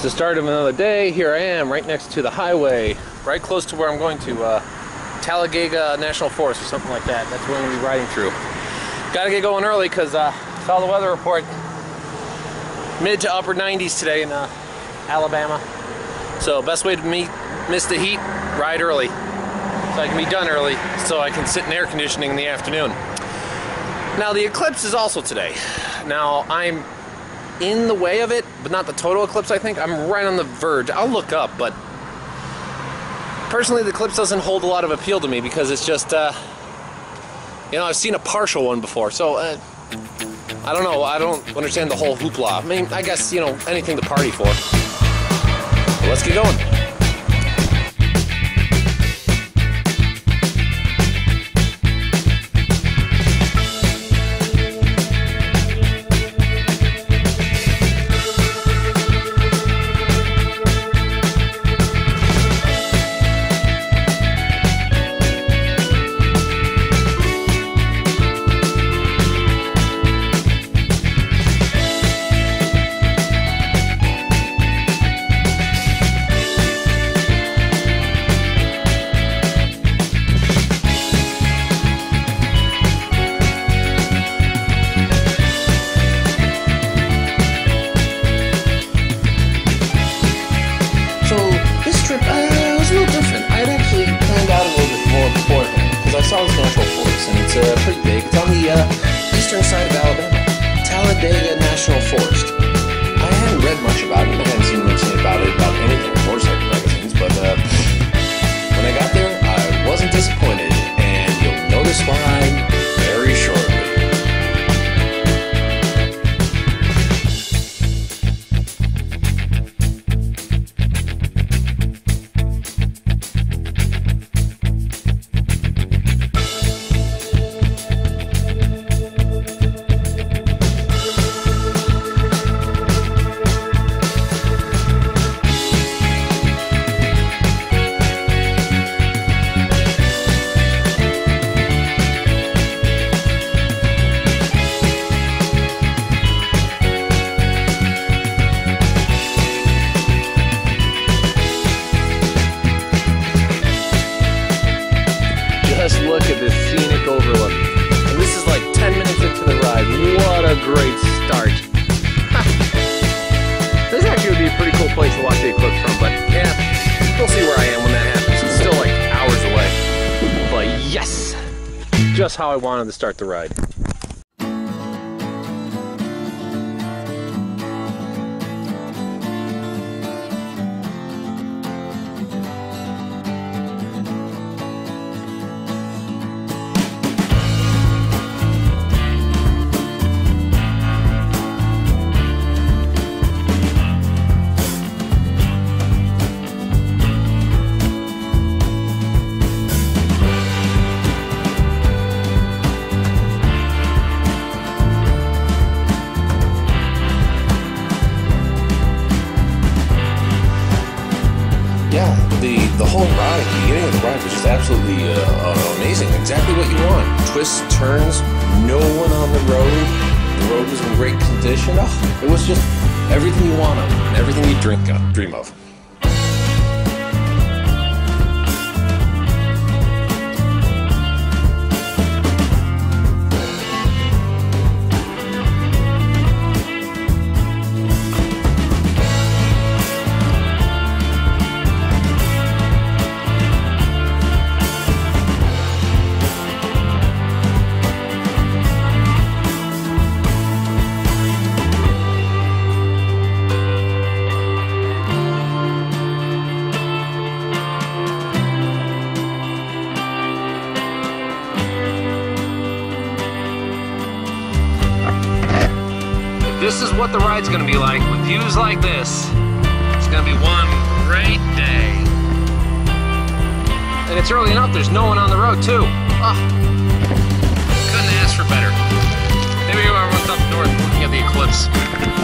It's the start of another day. Here I am, right next to the highway, right close to where I'm going to uh, Talladega National Forest or something like that. That's where I'm going to be riding through. Got to get going early because uh, saw the weather report. Mid to upper 90s today in uh, Alabama. So best way to meet, miss the heat, ride early. So I can be done early so I can sit in air conditioning in the afternoon. Now the eclipse is also today. Now I'm in the way of it, but not the total eclipse I think. I'm right on the verge. I'll look up, but personally the eclipse doesn't hold a lot of appeal to me because it's just, uh, you know, I've seen a partial one before, so uh, I don't know. I don't understand the whole hoopla. I mean, I guess, you know, anything to party for. Let's get going. Just how I wanted to start the ride. Beginning of the ride was just absolutely uh, uh, amazing. Exactly what you want. Twists, turns, no one on the road. The road was in great condition. Oh, it was just everything you want of, and everything you drink of, dream of. What the ride's gonna be like with views like this. It's gonna be one great day. And it's early enough, there's no one on the road too. Oh, couldn't ask for better. Maybe everyone's up north looking at the eclipse.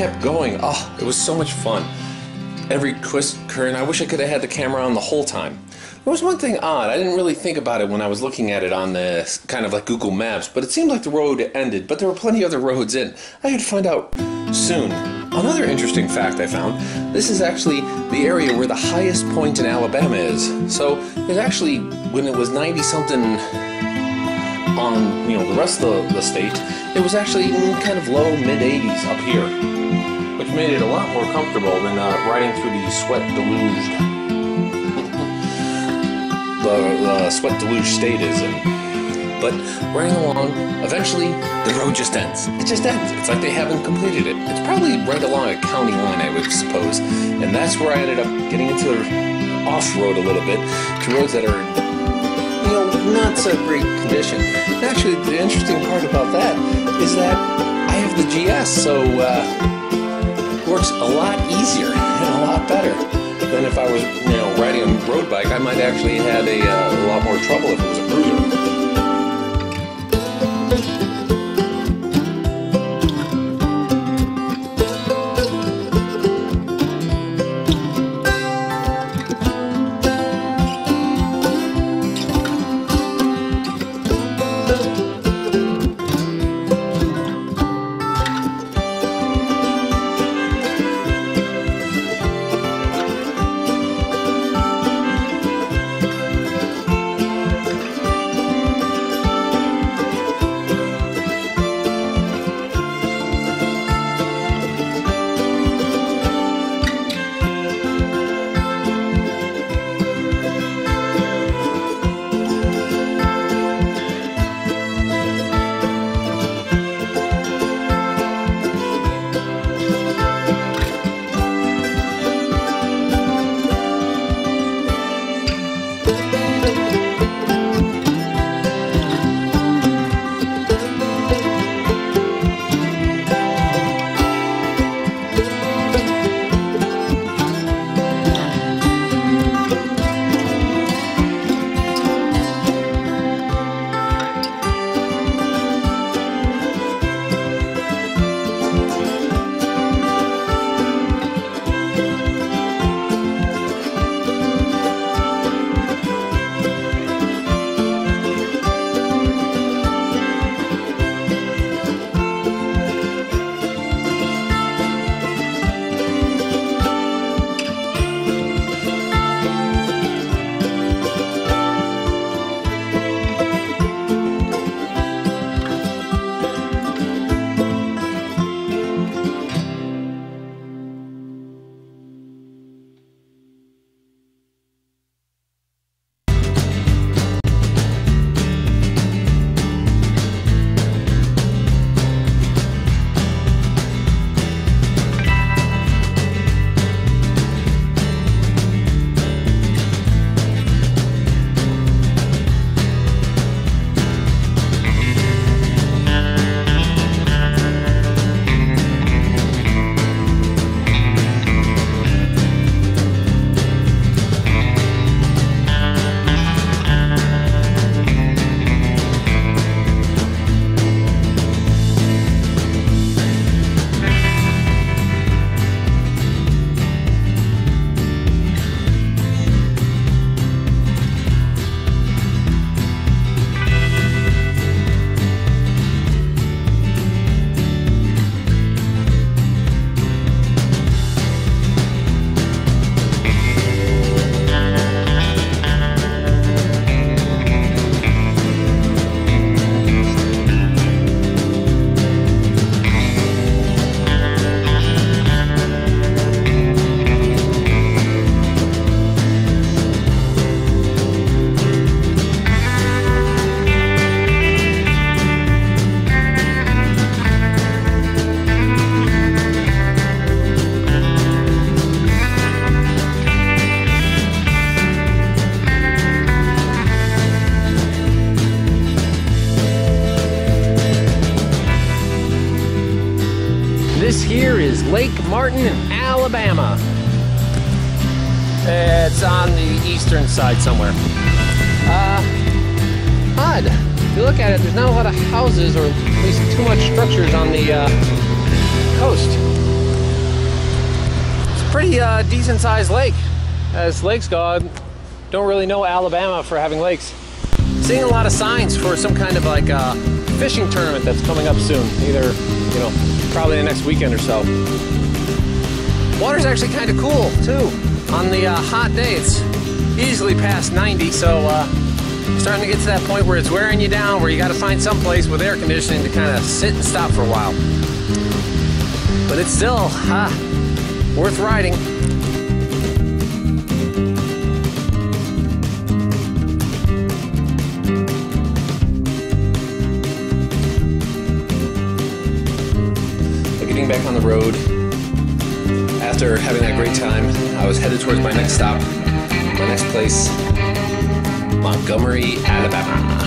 Kept going. Oh, it was so much fun. Every twist, turn, I wish I could have had the camera on the whole time. There was one thing odd. I didn't really think about it when I was looking at it on the kind of like Google Maps, but it seemed like the road ended, but there were plenty of other roads in. I had to find out soon. Another interesting fact I found this is actually the area where the highest point in Alabama is. So it actually, when it was 90 something on you know the rest of the, state, it was actually kind of low mid 80s up here, which made it a lot more comfortable than uh, riding through the sweat deluged the, the sweat deluged state is in. But riding along, eventually the road just ends. It just ends. It's like they haven't completed it. It's probably right along a county line, I would suppose, and that's where I ended up getting into the off road a little bit to roads that are you know, not so great condition. And actually, the interesting part about that is that I have the GS, so uh, it works a lot easier and a lot better than if I was, you know, riding a road bike. I might actually have a, uh, a lot more trouble if it was a cruiser. It's on the eastern side somewhere. Uh, odd. If you look at it, there's not a lot of houses or at least too much structures on the uh, coast. It's a pretty uh, decent sized lake. As lakes go, I don't really know Alabama for having lakes. Seeing a lot of signs for some kind of like uh, fishing tournament that's coming up soon. Either, you know, probably the next weekend or so. Water's actually kind of cool too. On the uh, hot day, it's easily past 90, so uh, starting to get to that point where it's wearing you down, where you got to find some place with air conditioning to kind of sit and stop for a while. But it's still uh, worth riding. Getting back on the road after having that great time, I was headed towards my next stop, my next place, Montgomery, Alabama.